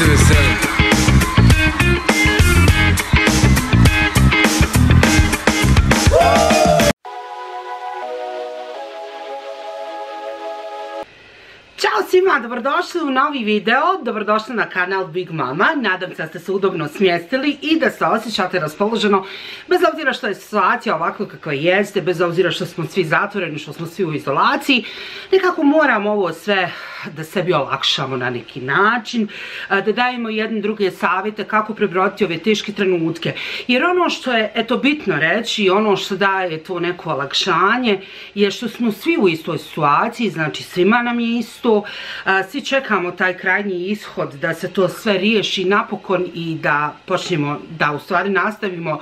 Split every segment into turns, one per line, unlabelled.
se veseliti.
Ćao svima, dobrodošli u novi video, dobrodošli na kanal Big Mama, nadam se da ste se udobno smjestili i da se osjećate raspoloženo, bez obzira što je situacija ovako kakva jeste, bez obzira što smo svi zatvoreni, što smo svi u izolaciji, nekako moramo ovo sve da sebi olakšamo na neki način, da dajemo jedne druge savjete kako prebroditi ove teške trenutke. Jer ono što je, eto, bitno reći i ono što daje to neko olakšanje je što smo svi u istoj situaciji, znači svima nam je isto, svi čekamo taj krajnji ishod da se to sve riješi napokon i da počnemo, da u stvari nastavimo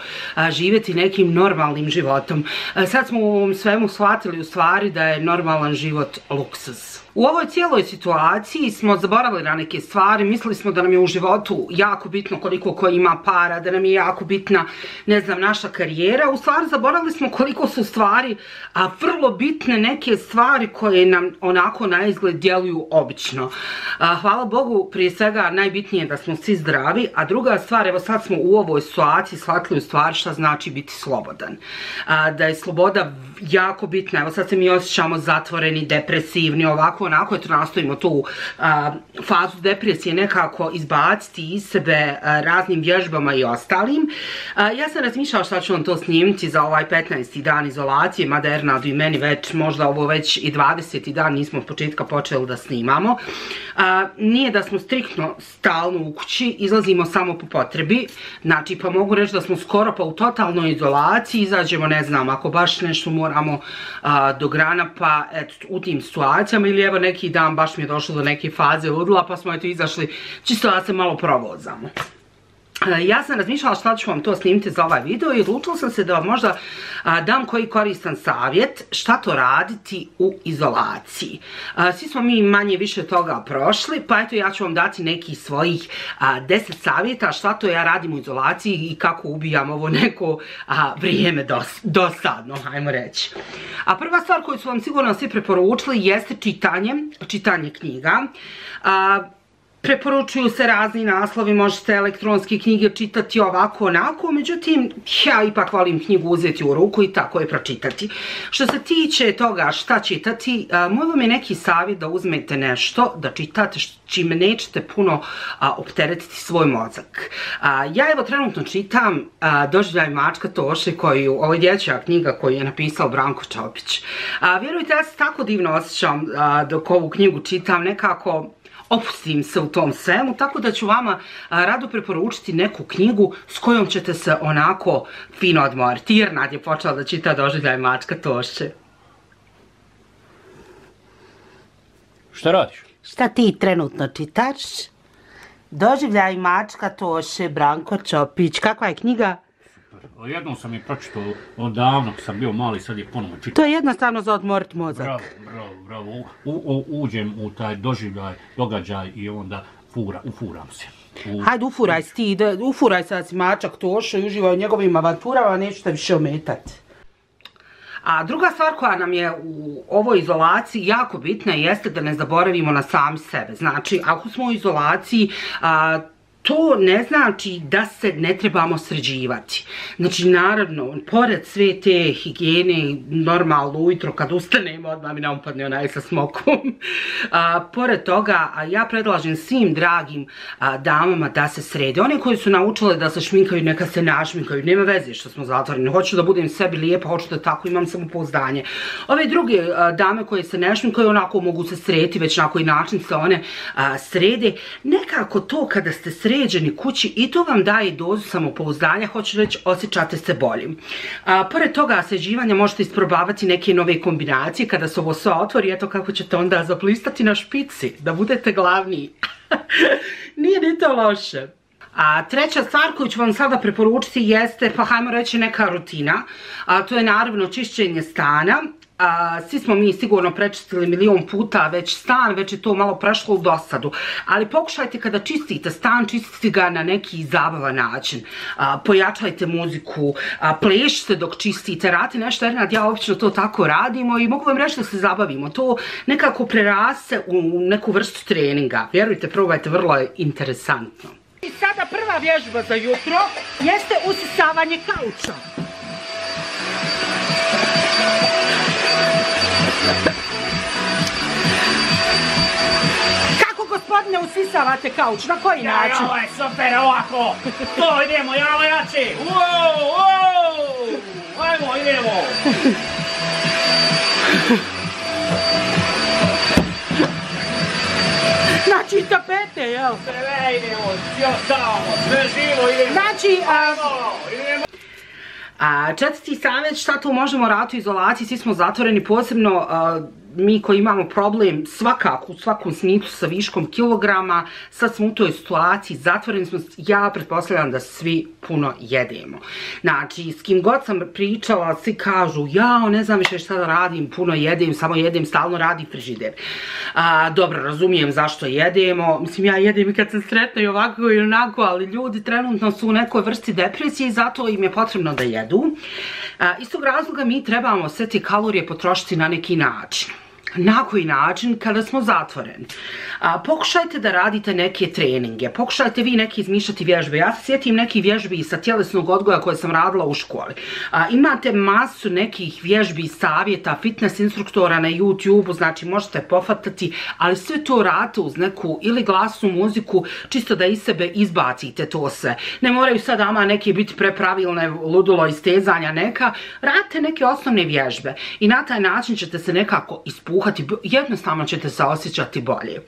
živjeti nekim normalnim životom. Sad smo u ovom svemu shvatili u stvari da je normalan život luksuz. U ovoj cijeloj situaciji smo zaboravili na neke stvari, mislili smo da nam je u životu jako bitno koliko ko ima para, da nam je jako bitna, ne znam, naša karijera. U stvari zaboravili smo koliko su stvari, a vrlo bitne neke stvari koje nam onako na izgled djeluju obično. hvala Bogu, prije svega najbitnije je da smo svi zdravi, a druga stvar, evo sad smo u ovoj situaciji shvatili u stvari šta znači biti slobodan. da je sloboda jako bitna, evo sad se mi osjećamo zatvoreni, depresivni, ovako onako eto nastojimo tu fazu depresije nekako izbaciti iz sebe raznim vježbama i ostalim. ja sam razmišljala šta ću vam to snimiti za ovaj 15. dan izolacije, mada Ernadu i meni već možda ovo već i 20. dan nismo od početka počeli da snimamo. nije da smo striktno stalno u kući, izlazimo samo po potrebi, znači pa mogu reći da smo skoro pa u totalnoj izolaciji, izađemo ne znam ako baš nešto moramo do grana pa u tim situacijama ili evo neki dan baš mi je došlo do neke faze ludila pa smo eto izašli čisto da se malo provozamo. E, ja sam razmišljala šta ću vam to snimiti za ovaj video i odlučila sam se da vam možda dam koji koristan savjet šta to raditi u izolaciji. Svi smo mi manje više toga prošli, pa eto ja ću vam dati nekih svojih 10 savjeta šta to ja radim u izolaciji i kako ubijam ovo neko vrijeme dosadno, hajmo reći. A prva stvar koju su vam sigurno svi preporučili jeste čitanje, čitanje knjiga. Preporučuju se razni naslovi, možete elektronske knjige čitati ovako onako, međutim ja ipak volim knjigu uzeti u ruku i tako je pročitati. Što se tiče toga šta čitati, moj vam je neki savjet da uzmete nešto, da čitate čime nećete puno opteretiti svoj mozak. Ja evo trenutno čitam Doživljaj mačka Toše koju, ovo je dječja knjiga koju je napisao Branko Čopić. Vjerujte, ja se tako divno osjećam dok ovu knjigu čitam, nekako opustim se u tom svemu, tako da ću vama rado preporučiti neku knjigu s kojom ćete se onako fino odmoriti, jer Nad je počela da čita Doživljaj mačka Tošće.
Šta radiš?
Šta ti trenutno čitaš? Doživljaj mačka Toše, Branko Čopić. Kakva je knjiga?
Jednom sam je pročitao odavno, sam bio mali, sad je ponovno čitao.
To je jednostavno za odmoriti mozak.
Bravo, bravo, bravo. uđem u taj doživljaj, događaj i onda fura, ufuram se.
Hajde ufuraj si ti, ufuraj sad si mačak Tošo i uživaj u njegovim avanturama, neću te više ometati. A druga stvar koja nam je u ovoj izolaciji jako bitna jeste da ne zaboravimo na sami sebe. Znači, ako smo u izolaciji, to ne znači da se ne trebamo sređivati. Znači, naravno, pored sve te higijene, normalno ujutro kad ustanemo, odmah mi naupadne onaj sa smokom. pored toga, ja predlažem svim dragim damama da se srede. One koji su naučile da se šminkaju, neka se našminkaju. Nema veze što smo zatvoreni. Hoću da budem sebi lijepa, hoću da tako imam samopouzdanje. Ove druge dame koje se ne šminkaju, onako mogu se sreti, već na koji način se one srede. Nekako to kada ste sredi, sređeni kući i to vam daje dozu samopouzdanja, hoću reći osjećate se boljim. pored toga sređivanja možete isprobavati neke nove kombinacije kada se ovo sve otvori, eto kako ćete onda zaplistati na špici, da budete glavni. Nije ni to loše. A treća stvar koju ću vam sada preporučiti jeste, pa hajmo reći neka rutina, a to je naravno čišćenje stana, svi smo mi sigurno prečistili milion puta već stan, već je to malo prešlo u dosadu. Ali pokušajte kada čistite stan, čistite ga na neki zabavan način. pojačajte muziku, plešite dok čistite, rati nešto, jer ja obično to tako radimo i mogu vam reći da se zabavimo. To nekako prerase u neku vrstu treninga. Vjerujte, probajte, vrlo je interesantno. I sada prva vježba za jutro jeste usisavanje kauča. Kako gospodine usisavate kauč? Na koji način?
Ovo je super, ovako. To, idemo, javo jače. Wow, wow. Ajmo, idemo.
Znači tapete, jel?
Sve idemo, sve živo idemo.
Znači, a... idemo. Četvrti savjet, šta tu možemo ratu izolaciji, svi smo zatvoreni, posebno mi koji imamo problem svakako u svakom smislu sa viškom kilograma, sad smo u toj situaciji, zatvoreni smo, ja pretpostavljam da svi puno jedemo. Znači, s kim god sam pričala, svi kažu, ja ne znam više šta da radim, puno jedem, samo jedem, stalno radi frižider. dobro, razumijem zašto jedemo, mislim ja jedem i kad sam sretna i ovako i onako, ali ljudi trenutno su u nekoj vrsti depresije i zato im je potrebno da jedu. Iz tog razloga mi trebamo sve te kalorije potrošiti na neki način na koji način kada smo zatvoreni. pokušajte da radite neke treninge, pokušajte vi neki izmišljati vježbe. Ja se sjetim nekih vježbi sa tjelesnog odgoja koje sam radila u školi. imate masu nekih vježbi savjeta, fitness instruktora na YouTube, znači možete pofatati, ali sve to radite uz neku ili glasnu muziku, čisto da iz sebe izbacite to sve. Ne moraju sad ama neke biti prepravilne ludulo istezanja neka, radite neke osnovne vježbe i na taj način ćete se nekako ispušiti puhati, jednostavno ćete se osjećati bolje.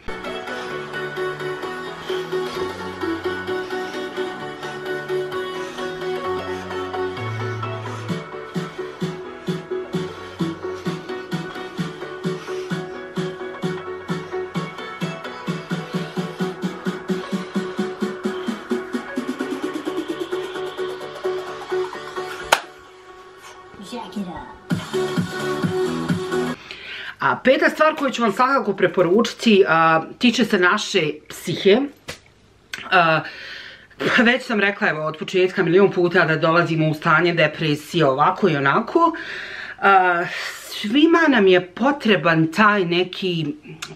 A peta stvar koju ću vam svakako preporučiti tiče se naše psihe. već sam rekla evo od početka milion puta da dolazimo u stanje depresije ovako i onako. svima nam je potreban taj neki,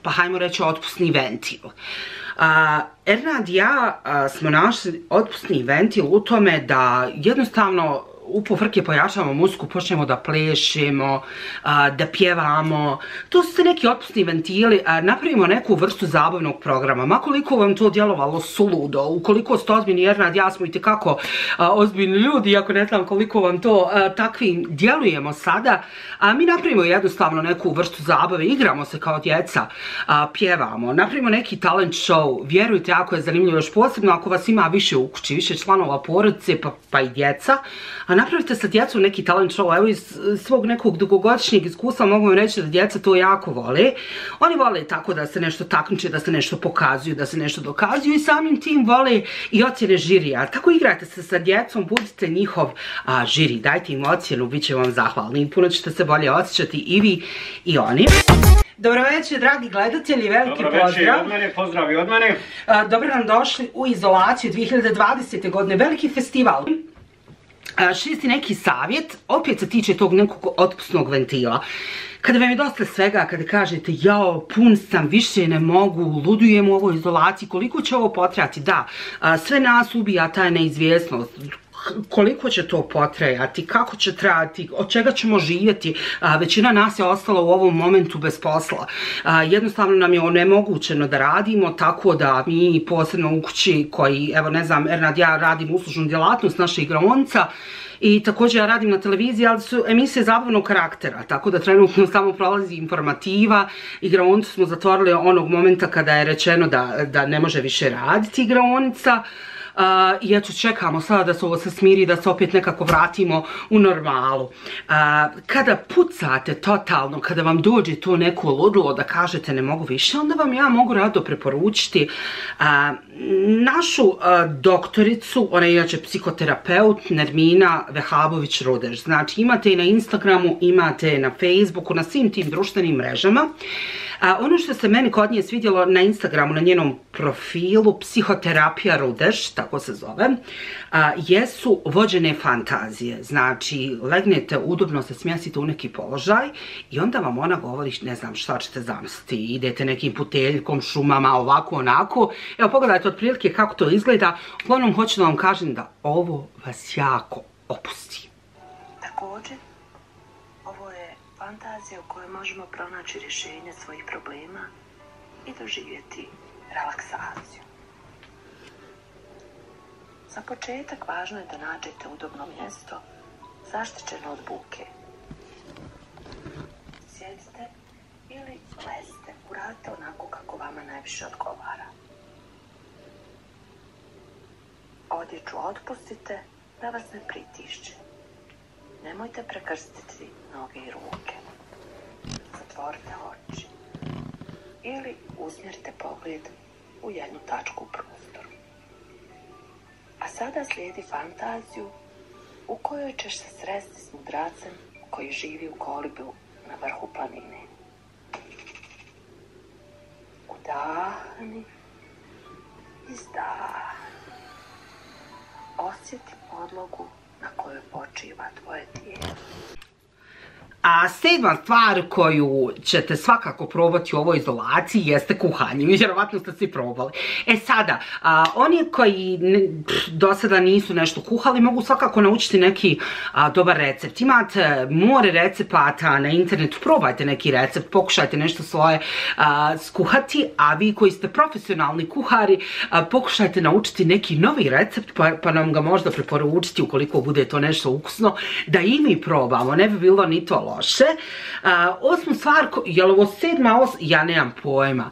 pa hajmo reći, otpusni ventil. Ernad i ja smo našli otpusni ventil u tome da jednostavno u pofrke pojačamo muziku, počnemo da plešemo, da pjevamo. To su neki otpusni ventili, napravimo neku vrstu zabavnog programa. Makoliko vam to djelovalo suludo, ukoliko ste ozbiljni, jer nad ja smo i tekako ozbiljni ljudi, iako ne znam koliko vam to takvim djelujemo sada, a mi napravimo jednostavno neku vrstu zabave, igramo se kao djeca, pjevamo, napravimo neki talent show, vjerujte, ako je zanimljivo još posebno, ako vas ima više u kući, više članova porodice, pa, pa i djeca, a napravite sa djecom neki talent show, evo iz svog nekog dugogodišnjeg iskustva mogu vam reći da djeca to jako vole. Oni vole tako da se nešto taknuće, da se nešto pokazuju, da se nešto dokazuju i samim tim vole i ocjene žirija. Tako igrajte se sa djecom, budite njihov žiri, dajte im ocjenu, bit će vam zahvalni i puno ćete se bolje osjećati i vi i oni. Dobro večer, dragi gledatelji, veliki pozdrav. Dobro večer,
od mene, pozdrav i od mene.
dobro nam došli u izolaciju 2020. godine, veliki festival šesti neki savjet, opet se tiče tog nekog otpusnog ventila. Kada vam je dosta svega, kada kažete jao, pun sam, više ne mogu, ludujem u ovoj izolaciji, koliko će ovo potrajati? Da, sve nas ubija ta neizvjesnost, koliko će to potrajati, kako će trajati, od čega ćemo živjeti. većina nas je ostala u ovom momentu bez posla. jednostavno nam je onemogućeno da radimo, tako da mi posebno u kući koji, evo ne znam, Ernad ja radim uslužnu djelatnost naše igraonca, i također ja radim na televiziji, ali su emisije zabavnog karaktera, tako da trenutno samo prolazi informativa. Igraonicu smo zatvorili onog momenta kada je rečeno da, da ne može više raditi igraonica i eto čekamo sada da se ovo se smiri, da se opet nekako vratimo u normalu. Kada pucate totalno, kada vam dođe to neko ludilo da kažete ne mogu više, onda vam ja mogu rado preporučiti našu doktoricu, ona je inače psihoterapeut, Nermina Vehabović-Rudeš. Znači imate i na Instagramu, imate na Facebooku, na svim tim društvenim mrežama. Ono što se meni kod nje svidjelo na Instagramu, na njenom profilu, psihoterapija Rudeš, tako se zove, jesu vođene fantazije. Znači, legnete udobno, se smjestite u neki položaj i onda vam ona govori, ne znam šta ćete zamisliti, idete nekim puteljkom, šumama, ovako, onako. Evo, pogledajte otprilike kako to izgleda. Uglavnom, hoću da vam kažem da ovo vas jako opusti.
Također, fantazija u kojoj možemo pronaći rješenje svojih problema i doživjeti relaksaciju. Za početak važno je da nađete udobno mjesto zaštićeno od buke. Sjedite ili lezite, uradite onako kako vama najviše odgovara. Odjeću otpustite da vas ne pritišće. Nemojte prekrstiti noge i ruke. Zatvorite oči. Ili usmjerite pogled u jednu tačku u prostoru. A sada slijedi fantaziju u kojoj ćeš se sresti s mudracem koji živi u kolibu na vrhu planine. Udahni, izdahni. Osjeti podlogu na kojoj počiva tvoje tijelo.
A sedma stvar koju ćete svakako probati u ovoj izolaciji jeste kuhanje. Vjerovatno ste svi probali. E sada, oni koji do sada nisu nešto kuhali mogu svakako naučiti neki dobar recept. Imate more recepata na internetu, probajte neki recept, pokušajte nešto svoje skuhati, a vi koji ste profesionalni kuhari, pokušajte naučiti neki novi recept pa, pa nam ga možda preporučiti ukoliko bude to nešto ukusno, da i mi probamo. Ne bi bilo ni to loše. Osma stvar, je li ovo sedma, os, ja nemam pojma.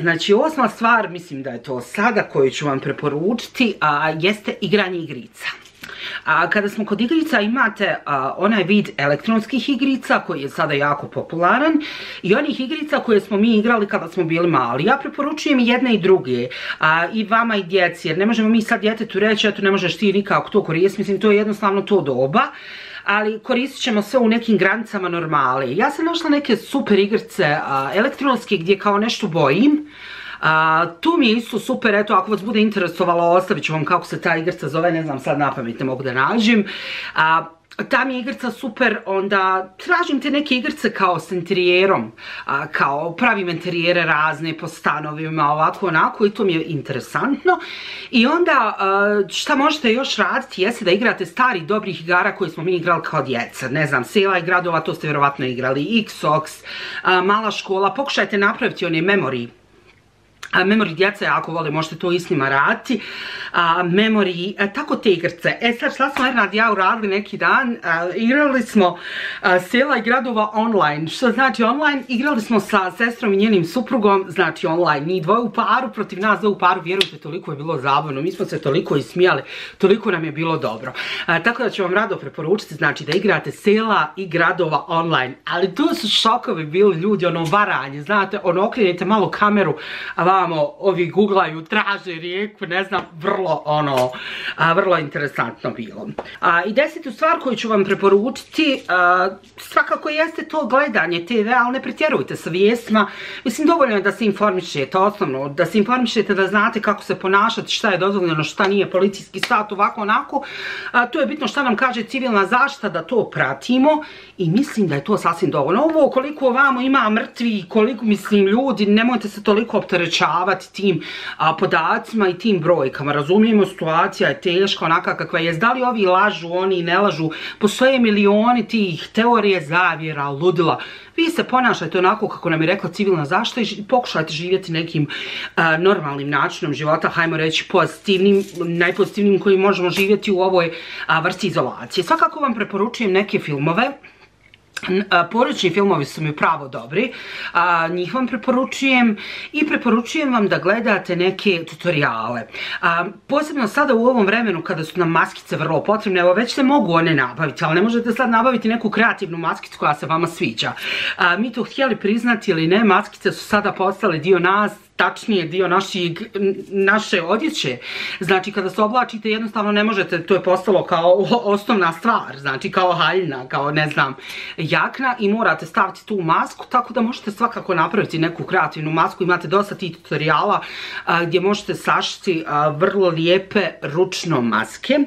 Znači osma stvar, mislim da je to sada koju ću vam preporučiti, jeste igranje igrica. A kada smo kod igrica imate onaj vid elektronskih igrica koji je sada jako popularan i onih igrica koje smo mi igrali kada smo bili mali. Ja preporučujem i jedne i druge i vama i djeci jer ne možemo mi sad djetetu reći eto ne možeš ti nikako to koristiti, mislim to je jednostavno to doba ali koristit ćemo sve u nekim granicama normali. Ja sam našla neke super igrice elektronske gdje kao nešto bojim. Tu mi je isto super, eto ako vas bude interesovalo ostavit ću vam kako se ta igrica zove, ne znam sad napamet ne mogu da nađem ta mi je igrica super, onda tražim te neke igrice kao s interijerom, kao pravim interijere razne po stanovima, ovako onako i to mi je interesantno. I onda šta možete još raditi jeste da igrate stari dobrih igara koje smo mi igrali kao djeca. Ne znam, Sela i gradova, to ste vjerovatno igrali, Xox, Mala škola, pokušajte napraviti one memory Memory djeca ako vole možete to i s njima raditi. Memory, e, tako te igrce. E sad šta smo Ernad ja uradili neki dan, igrali smo sela i gradova online. Što znači online? Igrali smo sa sestrom i njenim suprugom, znači online. Ni dvoje u paru, protiv nas dvoje u paru, vjerujte, toliko je bilo zabavno. Mi smo se toliko ismijali, toliko nam je bilo dobro. Tako da ću vam rado preporučiti, znači da igrate sela i gradova online. Ali tu su šokovi bili ljudi, ono varanje, znate, ono okrenite malo kameru, a vamo ovi googlaju, traže rijeku, ne znam, vrlo ono, vrlo interesantno bilo. I desetu stvar koju ću vam preporučiti, svakako jeste to gledanje TV, ali ne pretjerujte sa vijestima. Mislim, dovoljno je da se informišete, osnovno, da se informišete da znate kako se ponašati, šta je dozvoljeno, šta nije policijski stat, ovako, onako. To je bitno šta nam kaže civilna zaštita, da to pratimo i mislim da je to sasvim dovoljno. Ovo koliko ovamo ima mrtvi, koliko mislim ljudi, nemojte se toliko opterećavati tim podacima i tim brojkama. Razumijemo, situacija je teška, onaka kakva je. Da li ovi lažu, oni ne lažu? Postoje milioni tih teorije zavjera, ludila. Vi se ponašajte onako kako nam je rekla civilna zaštita i pokušajte živjeti nekim normalnim načinom života, hajmo reći pozitivnim, najpozitivnim koji možemo živjeti u ovoj vrsti izolacije. Svakako vam preporučujem neke filmove Poručni filmovi su mi pravo dobri, njih vam preporučujem i preporučujem vam da gledate neke tutoriale. Posebno sada u ovom vremenu kada su nam maskice vrlo potrebne, evo već se mogu one nabaviti, ali ne možete sad nabaviti neku kreativnu maskicu koja se vama sviđa. Mi to htjeli priznati ili ne, maskice su sada postale dio nas, tačnije dio naše odjeće. Znači kada se oblačite jednostavno ne možete, to je postalo kao osnovna stvar, znači kao haljna, kao ne znam, jakna i morate staviti tu masku, tako da možete svakako napraviti neku kreativnu masku, imate dosta tih tutoriala gdje možete sašiti vrlo lijepe ručno maske.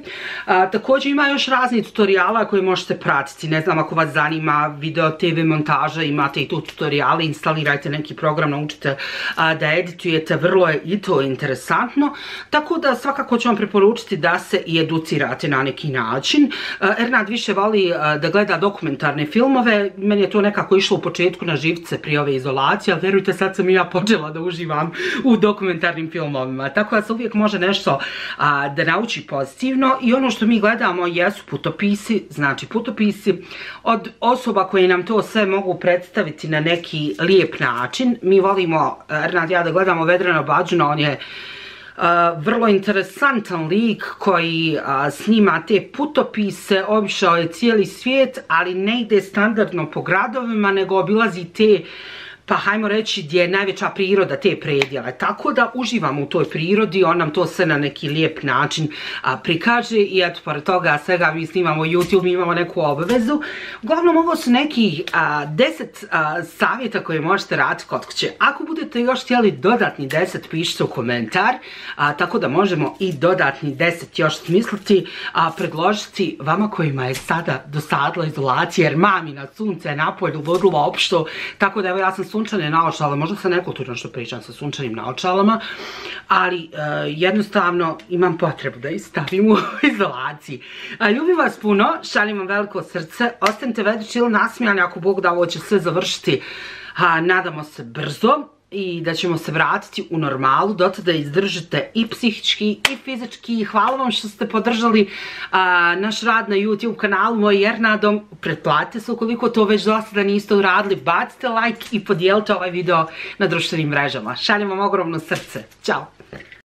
također ima još razni tutoriala koje možete pratiti, ne znam ako vas zanima video TV montaža, imate i tu tutoriale, instalirajte neki program, naučite da je editujete, vrlo je i to interesantno, tako da svakako ću vam preporučiti da se i educirate na neki način. E, Ernad više voli e, da gleda dokumentarne filmove, meni je to nekako išlo u početku na živce prije ove izolacije, ali verujte sad sam i ja počela da uživam u dokumentarnim filmovima, tako da se uvijek može nešto da nauči pozitivno i ono što mi gledamo jesu putopisi, znači putopisi od osoba koje nam to sve mogu predstaviti na neki lijep način. Mi volimo, Ernad ja da gledamo Vedrana Bađuna, on je vrlo interesantan lik koji snima te putopise, obišao je cijeli svijet, ali ne ide standardno po gradovima, nego obilazi te pa hajmo reći gdje je najveća priroda te predjele. Tako da uživamo u toj prirodi, on nam to sve na neki lijep način prikaže i eto, pored toga svega mi snimamo YouTube, mi imamo neku obavezu. Uglavnom, ovo su neki deset savjeta koje možete raditi kod kuće. Ako budete još htjeli dodatni deset, pišite u komentar, tako da možemo i dodatni deset još smisliti, a predložiti vama kojima je sada dosadila izolacija, jer mamina sunce je napolju vrlo opšto, tako da evo ja sam sunčane naočale, možda se nekulturno što pričam sa sunčanim naočalama, ali e, jednostavno imam potrebu da ih stavim u izolaciji. ljubim vas puno, šalim vam veliko srce, ostanite veći ili nasmijani ako Bog da ovo će sve završiti, nadamo se brzo i da ćemo se vratiti u normalu, do da izdržite i psihički i fizički. Hvala vam što ste podržali naš rad na YouTube kanalu Moj Ernadom. Pretplatite se ukoliko to već do sada niste uradili. Bacite like i podijelite ovaj video na društvenim mrežama. Šaljem vam ogromno srce. Ćao!